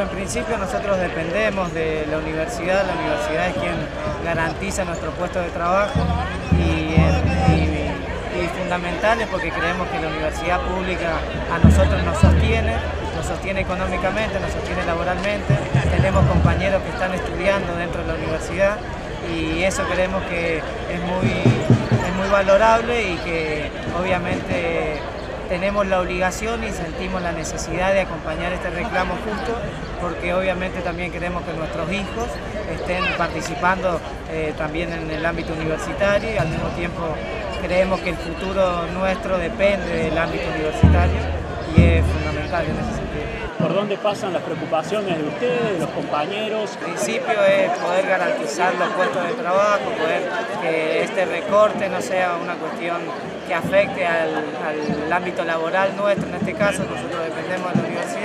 En principio nosotros dependemos de la universidad, la universidad es quien garantiza nuestro puesto de trabajo. Y, y, fundamentales porque creemos que la universidad pública a nosotros nos sostiene, nos sostiene económicamente, nos sostiene laboralmente, tenemos compañeros que están estudiando dentro de la universidad y eso creemos que es muy, es muy valorable y que obviamente tenemos la obligación y sentimos la necesidad de acompañar este reclamo justo porque obviamente también queremos que nuestros hijos estén participando eh, también en el ámbito universitario y al mismo tiempo creemos que el futuro nuestro depende del ámbito universitario y es fundamental en ese sentido. ¿Por dónde pasan las preocupaciones de ustedes, de los compañeros? El principio es poder garantizar los puestos de trabajo, poder que este recorte no sea una cuestión que afecte al, ámbito laboral nuestro, en este caso nosotros dependemos de la universidad.